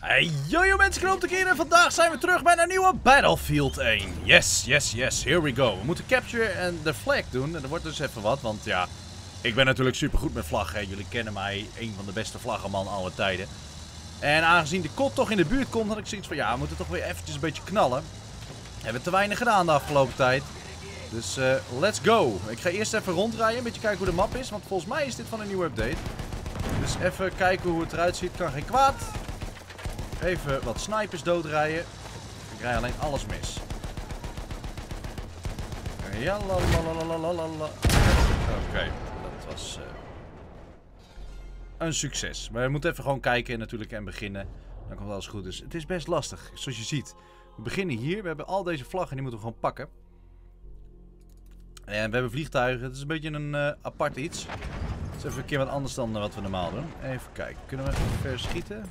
Hey, yo mensen, knoop keer en vandaag zijn we terug bij een nieuwe Battlefield 1. Yes, yes, yes, here we go. We moeten capture en de flag doen en dat wordt dus even wat, want ja, ik ben natuurlijk super goed met vlaggen. Jullie kennen mij, een van de beste vlaggenman aller tijden. En aangezien de kot toch in de buurt komt, had ik zoiets van ja, we moeten toch weer eventjes een beetje knallen. We hebben te weinig gedaan de afgelopen tijd. Dus uh, let's go. Ik ga eerst even rondrijden, een beetje kijken hoe de map is, want volgens mij is dit van een nieuwe update. Dus even kijken hoe het eruit ziet, kan geen kwaad. Even wat snipers doodrijden. Ik rij alleen alles mis. Ja, Oké, dat was uh, een succes. Maar we moeten even gewoon kijken natuurlijk en beginnen. Dan komt alles goed. Dus het is best lastig, zoals je ziet. We beginnen hier. We hebben al deze vlaggen, die moeten we gewoon pakken. En we hebben vliegtuigen. Het is een beetje een uh, apart iets. Het is even een keer wat anders dan wat we normaal doen. Even kijken. Kunnen we verschieten?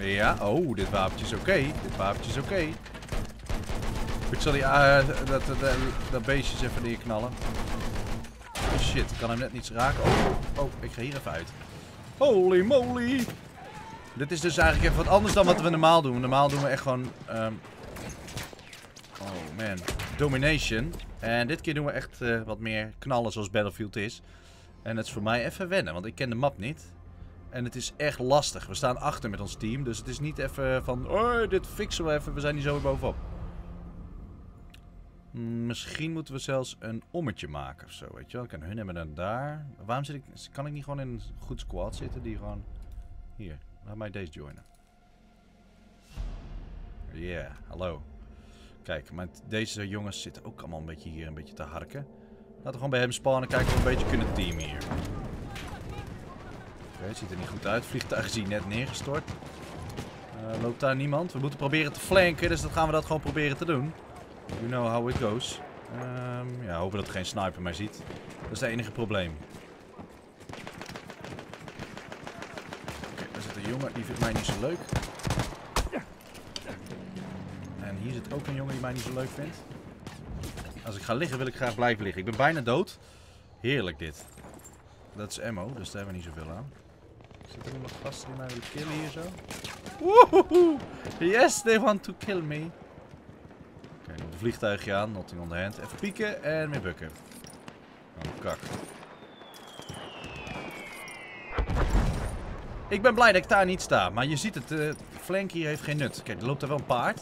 Ja, oh, dit wapentje is oké. Dit wapentje is oké. Ik zal die, uh, dat, dat, beestje even neerknallen. Oh shit, ik kan hem net niet raken. Oh, oh, ik ga hier even uit. Holy moly! Dit is dus eigenlijk even wat anders dan wat we normaal doen. Normaal doen we echt gewoon... Um... Oh man. Domination. En dit keer doen we echt uh, wat meer knallen zoals Battlefield is. En het is voor mij even wennen, want ik ken de map niet. En het is echt lastig. We staan achter met ons team. Dus het is niet even van... Oh, dit fixen we even. We zijn niet zo bovenop. Misschien moeten we zelfs een ommetje maken of zo. Weet je wel. Kan hun hebben dan daar. Waarom zit ik... Kan ik niet gewoon in een goed squad zitten? Die gewoon... Hier. Laat mij deze joinen. Yeah. Hallo. Kijk. Maar deze jongens zitten ook allemaal een beetje hier een beetje te harken. Laten we gewoon bij hem spannen. Kijken of we een beetje kunnen teamen hier. Het ziet er niet goed uit. Vliegtuig hier net neergestort. Uh, loopt daar niemand? We moeten proberen te flanken, dus dan gaan we dat gewoon proberen te doen. You know how it goes. Um, ja, hopen dat geen sniper mij ziet. Dat is het enige probleem. Oké, daar zit een jongen, die vindt mij niet zo leuk. En hier zit ook een jongen die mij niet zo leuk vindt. Als ik ga liggen wil ik graag blijven liggen. Ik ben bijna dood. Heerlijk dit. Dat is ammo, dus daar hebben we niet zoveel aan. Zitten er nog gasten die mij willen killen hier zo? Woehoe! Yes, they want to kill me. Oké, okay, nog een vliegtuigje aan. Nothing on the hand. Even pieken en weer bukken. Oh, kak. Ik ben blij dat ik daar niet sta. Maar je ziet het, de uh, flank hier heeft geen nut. Kijk, er loopt er wel een paard.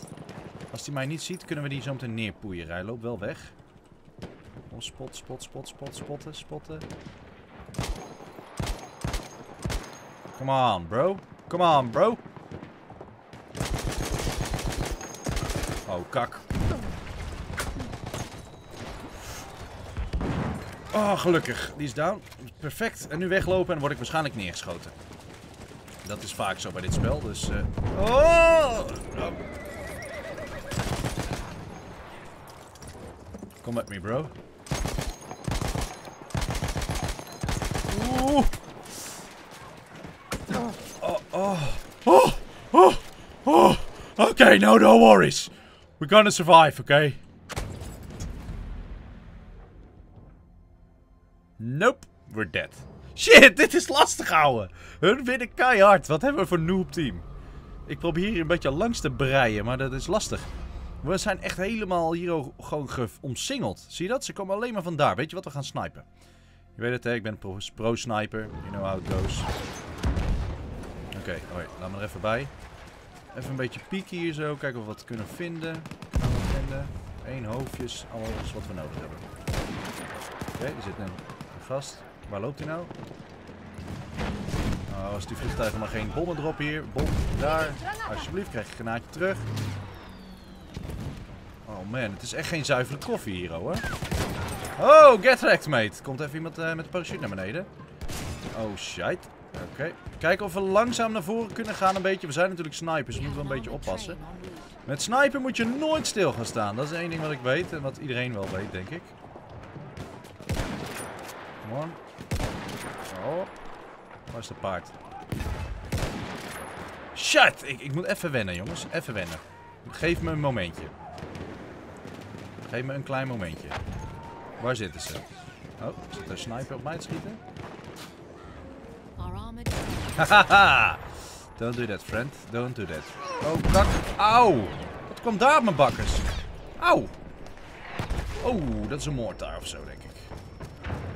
Als hij mij niet ziet, kunnen we die zo meteen neerpoeien. Hij loopt wel weg. Oh, spot, spot, spot, spot, spotten, spotten. Come on, bro. Come on, bro. Oh, kak. Oh, gelukkig. Die is down. Perfect. En nu weglopen en word ik waarschijnlijk neergeschoten. Dat is vaak zo bij dit spel, dus... Uh... Oh! oh! Come at me, bro. Oeh! Okay, no, no worries. We're gonna survive, okay? Nope, we're dead. Shit, dit is lastig, ouwe. Hun winnen keihard. Wat hebben we voor noob team? Ik probeer hier een beetje langs te breien, maar dat is lastig. We zijn echt helemaal hier gewoon omsingeld. Zie je dat? Ze komen alleen maar vandaar. Weet je wat? We gaan snipen. Je weet het, hè? Ik ben pro-sniper. you know how it goes. Oké, okay, laat me er even bij. Even een beetje pieken hier zo. Kijken of we wat kunnen vinden. Gaan we vinden. Eén hoofdjes. Alles wat we nodig hebben. Oké, er zit een, gast. Waar loopt hij nou? Oh, als die vliegtuigen maar geen bommen erop hier. Bom, daar. Alsjeblieft, krijg je een granaatje terug. Oh man, het is echt geen zuivere koffie hier hoor. Oh, get wrecked mate. Komt even iemand uh, met de parachute naar beneden. Oh shit. Oké. Kijken of we langzaam naar voren kunnen gaan een beetje. We zijn natuurlijk snipers, we moeten wel een beetje oppassen. Met sniper moet je nooit stil gaan staan. Dat is één ding wat ik weet en wat iedereen wel weet, denk ik. Come on. Oh. Waar is de paard? Shit! Ik, ik moet even wennen, jongens. Even wennen. Geef me een momentje. Geef me een klein momentje. Waar zitten ze? Oh, zit een sniper op mij te schieten? Hahaha. Don't do that, friend. Don't do that. Oh, kak. Auw. Wat kwam daar mijn bakkers? Auw. Oh, dat is een moortaar of zo, denk ik.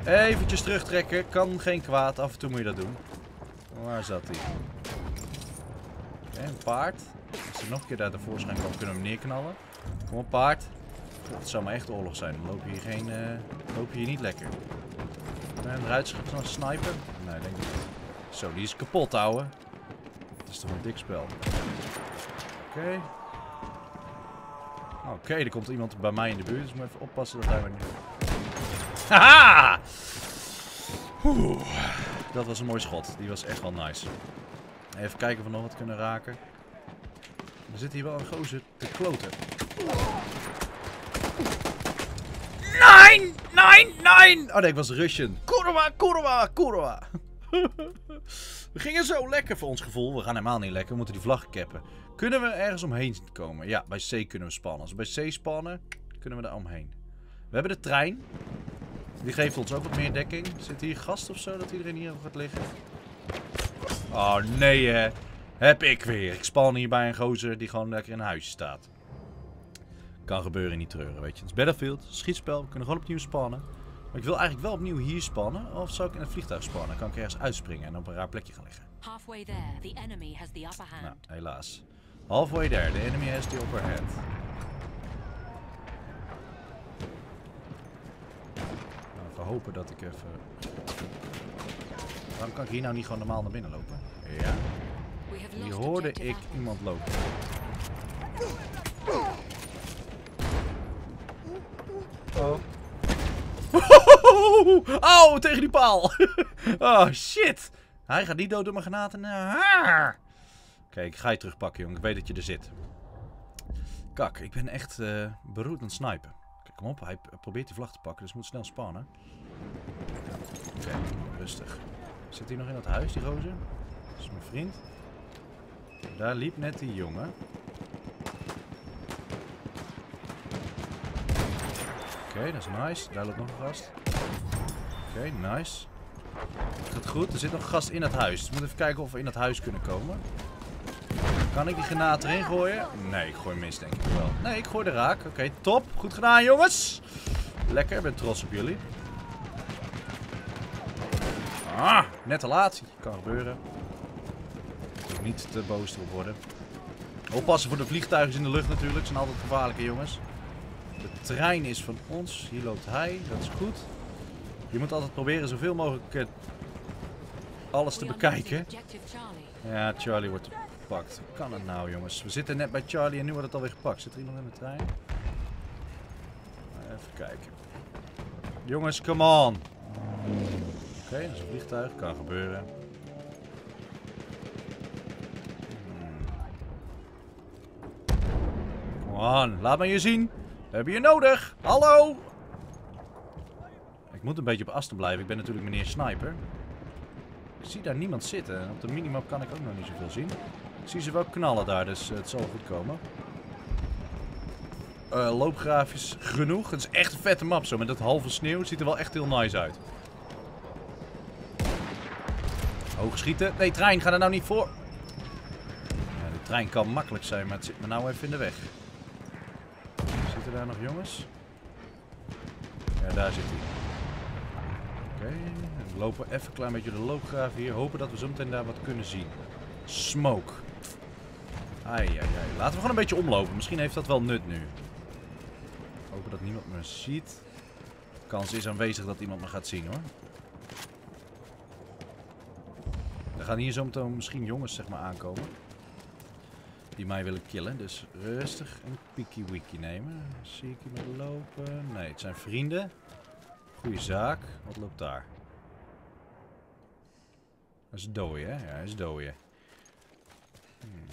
Eventjes terugtrekken. Kan geen kwaad. Af en toe moet je dat doen. Waar zat hij? Oké, een paard. Als hij nog een keer daar tevoorschijn komt, kunnen we hem neerknallen. Kom op, paard. Het zou maar echt oorlog zijn. Dan loop je hier, geen, eh, loop je hier niet lekker. En een ruitschap van sniper? Nee, denk ik. Zo, die is kapot, ouwe. Het is toch een dik spel. Oké. Oké, er komt iemand bij mij in de buurt. Dus moet even oppassen dat hij maar niet... Haha! Oeh, dat was een mooi schot. Die was echt wel nice. Even kijken of we nog wat kunnen raken. Er zit hier wel een gozer te kloten. Nee! Nee! Nee! Oh nee, ik was Russian. Kurwa, kurwa, kurwa. we gingen zo lekker voor ons gevoel. We gaan helemaal niet lekker. We moeten die vlag cappen. Kunnen we ergens omheen komen? Ja, bij C kunnen we spannen. Als we bij C spannen, kunnen we daar omheen. We hebben de trein. Die geeft ons ook wat meer dekking. Zit hier gast of zo dat iedereen hier gaat liggen? Oh nee hè. Heb ik weer. Ik span hier bij een gozer die gewoon lekker in een huisje staat. Kan gebeuren, niet treuren, weet je. Het is Battlefield, schietspel, we kunnen gewoon opnieuw spannen. Maar ik wil eigenlijk wel opnieuw hier spannen. Of zou ik in het vliegtuig spannen? Dan kan ik ergens uitspringen en op een raar plekje gaan liggen. Halfway there, the enemy has the upper hand. Nou, helaas. Halfway there, the enemy has the upper hand. Nou, even hopen dat ik even... Waarom kan ik hier nou niet gewoon normaal naar binnen lopen? Ja, hier hoorde ik iemand lopen. Oh. Oh, tegen die paal. oh, shit. Hij gaat niet dood door mijn granaten. Ah. Oké, ik ga je terugpakken, jongen. Ik weet dat je er zit. Kak, ik ben echt eh beroerd aan het snipen. Kijk, kom op. Hij probeert die vlag te pakken, dus moet snel spannen. Oké, rustig. Zit hij nog in dat huis, die gozer? Dat is mijn vriend. Daar liep net die jongen. Oké, dat is nice. Daar loopt nog een gast. Oké, nice. Het gaat goed. Er zit nog gast in het huis. Dus we moeten even kijken of we in het huis kunnen komen. Kan ik die granaat erin gooien? Nee, ik gooi mis denk ik wel. Nee, ik gooi de raak. Oké, top. Goed gedaan, jongens. Lekker, ik ben trots op jullie. Ah, net te laat. Kan gebeuren. Niet te boos erop worden. Oppassen voor de vliegtuigen in de lucht natuurlijk. Zijn altijd gevaarlijke jongens. De trein is van ons. Hier loopt hij. Dat is goed. Je moet altijd proberen zoveel mogelijk eh, alles te bekijken. Ja, Charlie wordt gepakt. Hoe kan het nou, jongens? We zitten net bij Charlie en nu wordt het alweer gepakt. Zit er iemand in de trein? Even kijken. Jongens, come on. Oké, dat is een vliegtuig. Kan gebeuren. Hmm. Come on, laat me je zien. We hebben je nodig. Hallo. Moet een beetje op afstand blijven. Ik ben natuurlijk meneer Sniper. Ik zie daar niemand zitten. En op de minimap kan ik ook nog niet zoveel zien. Ik zie ze wel knallen daar, dus eh, het zal goed komen. Eh, loopgrafisch genoeg. Het is echt een vette map zo. Met dat halve sneeuw ziet er wel echt heel nice uit. Hoog schieten. Nee, trein, ga er nou niet voor. Ja, de trein kan makkelijk zijn, maar het zit me nou even in de weg. Zitten daar nog jongens? Ja, daar zit hij. We lopen even klein beetje de loopgraaf hier. Hopen dat we zo meteen daar wat kunnen zien. Smoke. Ai, ai, ai. Laten we gewoon een beetje omlopen. Misschien heeft dat wel nut nu. Hopen dat niemand me ziet. Kans is aanwezig dat iemand me gaat zien hoor. Er gaan hier zo meteen misschien jongens zeg maar aankomen. Die mij willen killen. Dus rustig een piki wiki nemen. Zie ik iemand lopen? Nee, het zijn vrienden. Goeie zaak. Wat loopt daar? Dat is dooie, hè? Ja, dat is. Hmm.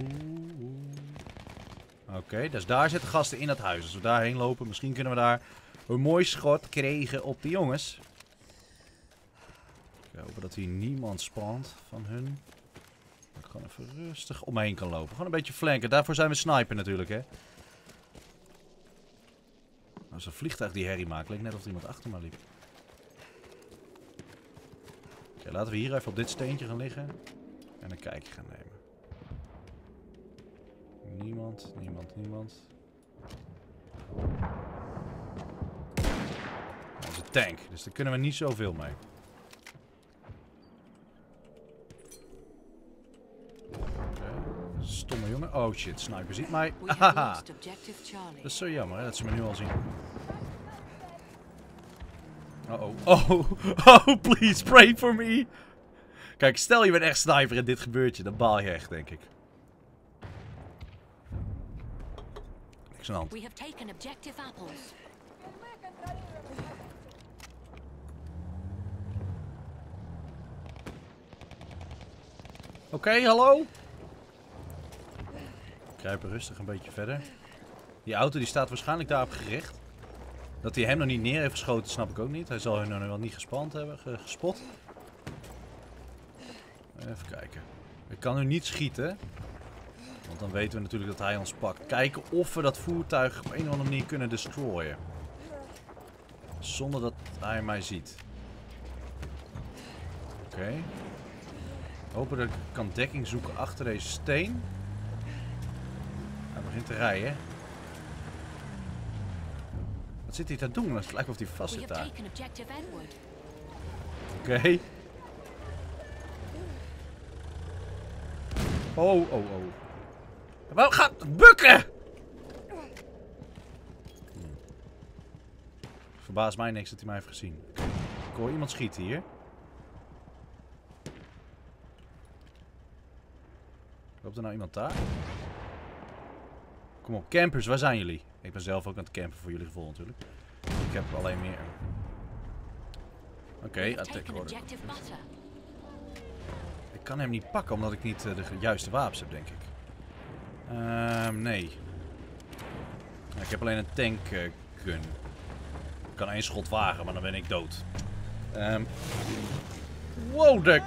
Oeh. Oké, dus daar zitten gasten in het huis. Als we daarheen lopen, misschien kunnen we daar een mooi schot krijgen op de jongens. Ik hoop dat hier niemand spant van hun. Dat ik gewoon even rustig omheen kan lopen. Gewoon een beetje flanken. Daarvoor zijn we sniper natuurlijk, hè. Als een vliegtuig die herrie maakt, leek net of er iemand achter me liep. Oké, laten we hier even op dit steentje gaan liggen. En een kijkje gaan nemen. Niemand, niemand, niemand. Dat is een tank, dus daar kunnen we niet zoveel mee. Stomme jongen. Oh shit, sniper ziet mij. Haha. Dat is zo jammer hè, dat ze me nu al zien. Uh oh. Oh, oh, please pray for me. Kijk, stel je bent echt sniper en dit gebeurt je, dan baal je echt, denk ik. Niks aan de hand. We have taken objective apples. Oké, hallo? Kruipen rustig een beetje verder. Die auto die staat waarschijnlijk daarop gericht. Dat hij hem nog niet neer heeft geschoten, snap ik ook niet. Hij zal hem nog wel niet gespand hebben, ge- gespot. Even kijken. Ik kan nu niet schieten. Want dan weten we natuurlijk dat hij ons pakt. Kijken of we dat voertuig op een of andere manier kunnen destroyen. Zonder dat hij mij ziet. Oké. Hopen dat ik kan dekking zoeken achter deze steen. Hij begint te rijden. Wat zit hij te doen? Het lijkt of hij vast zit daar. Oké. Oh, oh, oh. Wel, gaat bukken! Hm. Verbaast mij niks dat hij mij heeft gezien. Ik hoor iemand schieten hier. Loopt er nou iemand daar? Kom op, campers, waar zijn jullie? Ik ben zelf ook aan het campen voor jullie gevoel natuurlijk. Ik heb alleen meer... Oké, have attack order. Ik kan hem niet pakken omdat ik niet eh, de juiste wapens heb, denk ik. Ehm, nee. Ja, Ik heb alleen een tank eh, gun. Ik kan één schot wagen, maar dan ben ik dood. Ehm. Wow, de...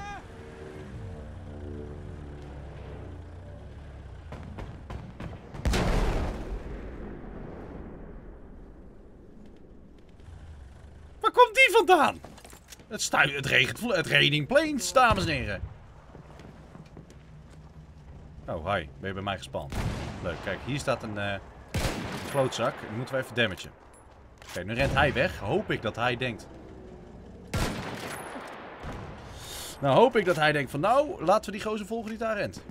komt die vandaan? Het, stui het regent, het raining planes, dames en heren. Oh, hi. Ben je bij mij gespand? Leuk. Kijk, hier staat een. Die moeten we even damagen. Kijk, nu rent hij weg. Hoop ik dat hij denkt... Nou, hoop ik dat hij denkt van... Nou, laten we die gozer volgen die daar rent.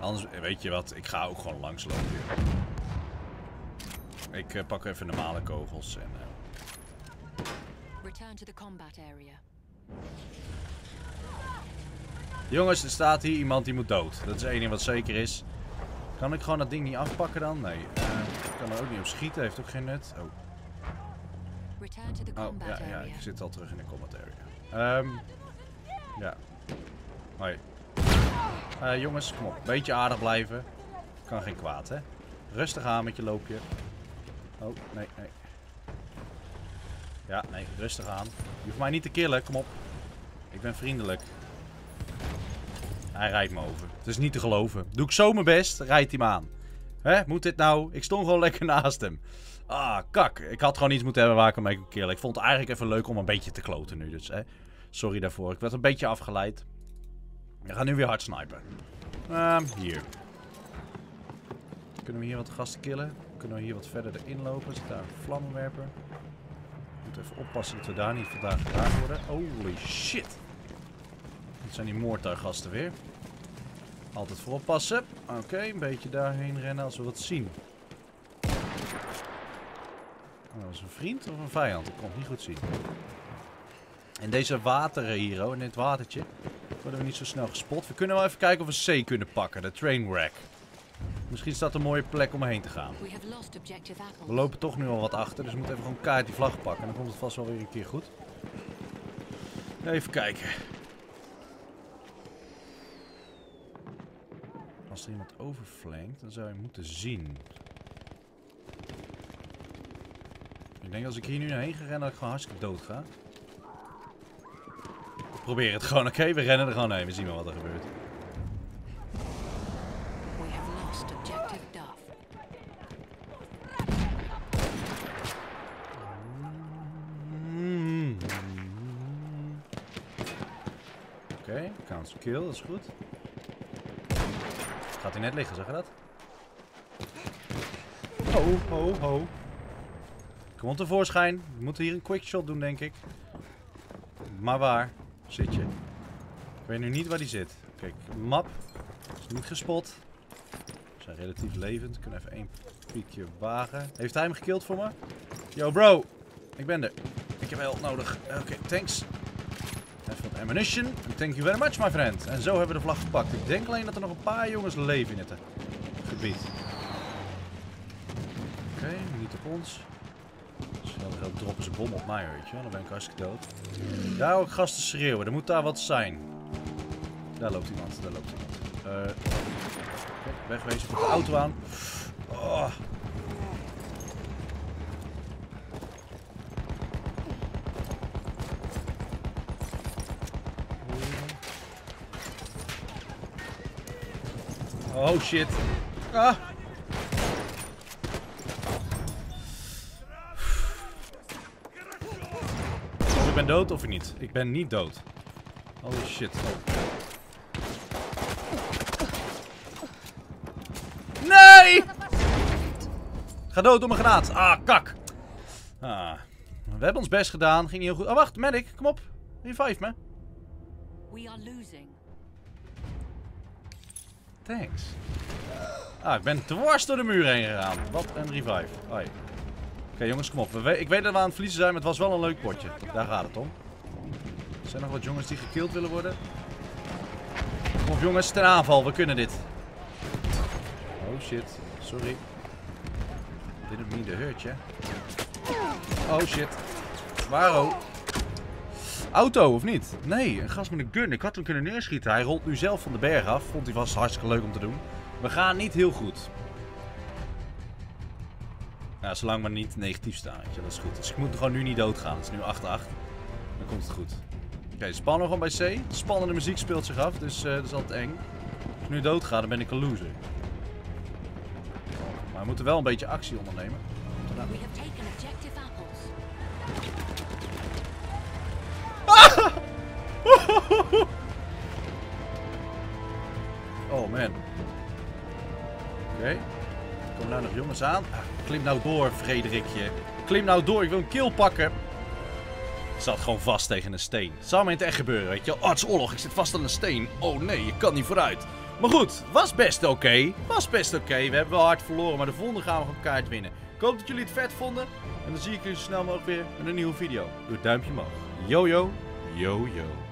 Anders, eh, weet je wat? Ik ga ook gewoon langslopen. Ik eh, pak even normale kogels en... Return to the combat area. Jongens, er staat hier iemand die moet dood. Dat is één ding wat zeker is. Kan ik gewoon dat ding niet afpakken dan? Nee. Eh, ik kan er ook niet op schieten, heeft ook geen nut. Oh, oh ja, ja, ik zit al terug in de combat area. Ehm ja. Hoi. Eh, jongens, kom op. Beetje aardig blijven. Kan geen kwaad, hè? Rustig aan met je loopje. Oh, nee, nee. Ja, nee, rustig aan. Je hoeft mij niet te killen, kom op. Ik ben vriendelijk. Hij rijdt me over. Het is niet te geloven. Doe ik zo mijn best, rijdt hij me aan. Hè? Moet dit nou? Ik stond gewoon lekker naast hem. Ah, kak. Ik had gewoon iets moeten hebben waar ik hem mee kon killen. Ik vond het eigenlijk even leuk om een beetje te kloten nu. Dus hè. sorry daarvoor. Ik werd een beetje afgeleid. We gaan nu weer hard snipen. Ehm, hier. Kunnen we hier wat gasten killen? Kunnen we hier wat verder erin lopen? Zit daar een vlammenwerper? Even oppassen dat we daar niet vandaag geraakt worden. Holy shit. Dat zijn die moordtuiggasten weer. Altijd voor oppassen. Oké, een beetje daarheen rennen als we wat zien. Oh, dat is een vriend of een vijand? Ik kon het niet goed zien. In deze wateren hier, oh, in dit watertje, worden we niet zo snel gespot. We kunnen wel even kijken of we C kunnen pakken, de train wreck. Misschien is dat een mooie plek om heen te gaan. We lopen toch nu al wat achter, dus we moeten even gewoon kaart die vlag pakken. En dan komt het vast wel weer een keer goed. Even kijken. Als er iemand overflankt, dan zou je moeten zien. Ik denk als ik hier nu heen ga rennen, dat ik gewoon hartstikke dood ga. Ik probeer het gewoon, oké? We rennen er gewoon heen, we zien wel wat er gebeurt. We have lost objective Duff. Oké, counts dat is goed. Gaat hij net liggen, zeg je dat? Ho, ho, ho. Kom tevoorschijn. We moeten hier een quick shot doen, denk ik. Maar waar zit je? Ik weet nu niet waar die zit. Kijk, map. Is niet gespot. We zijn relatief levend. Kunnen even één piekje wagen. Heeft hij hem gekild voor me? Yo, bro. Ik ben er. Ik heb help nodig. Oké, thanks. Even ammunition. Thank you very much, my friend. En zo hebben we de vlag gepakt. Ik denk alleen dat er nog een paar jongens leven in het eh, gebied. Oké, niet op ons. Snel ook droppen ze bom op mij, weet je wel. Dan ben ik hartstikke dood. Daar ook gasten schreeuwen. Er moet daar wat zijn. Daar loopt iemand. Daar loopt iemand. Kijk, wegwezen. Komt de auto aan. Oh. Oh shit. Ah. Dus ik ben dood of niet? Ik ben niet dood. Holy shit. Nee! Ga dood door mijn granaat. Ah, kak. Ah. We hebben ons best gedaan. Ging heel goed. Oh, wacht. Medic. Kom op. Revive me. We are losing. Thanks. Ah, ik ben dwars door de muur heen gegaan. Wat een revive. Oké jongens, kom op. We ik weet dat we aan het verliezen zijn, maar het was wel een leuk potje. Daar gaat het om. Er zijn nog wat jongens die gekild willen worden. Kom op jongens, ten aanval. We kunnen dit. Oh shit. Sorry. Didn't mean to hurt je. Oh shit. Waro. Auto, of niet? Nee, een gast met een gun. Ik had hem kunnen neerschieten. Hij rolt nu zelf van de berg af. Vond hij vast hartstikke leuk om te doen. We gaan niet heel goed. Ja, zolang maar niet negatief staan. Dat is goed. Dus ik moet gewoon nu niet doodgaan. Het is nu 8-8. Dan komt het goed. Oké, spannen we gewoon bij C. Spannende muziek speelt zich af, dus eh, dat is altijd eng. Als ik nu doodga, dan ben ik een loser. Maar we moeten wel een beetje actie ondernemen. We taken objective Oh man. Oké. Komen nou nog jongens aan? Ah, klim nou door, Frederikje. Klim nou door, ik wil een kill pakken. Ik zat gewoon vast tegen een steen. Zou me in het echt gebeuren, weet je? Oh, het is oorlog, ik zit vast aan een steen. Oh nee, je kan niet vooruit. Maar goed, was best oké. Was best oké. We hebben wel hard verloren, maar de volgende gaan we gewoon kaart winnen. Ik hoop dat jullie het vet vonden. En dan zie ik jullie zo snel mogelijk weer met een nieuwe video. Doe het duimpje omhoog. Yo yo, yo yo.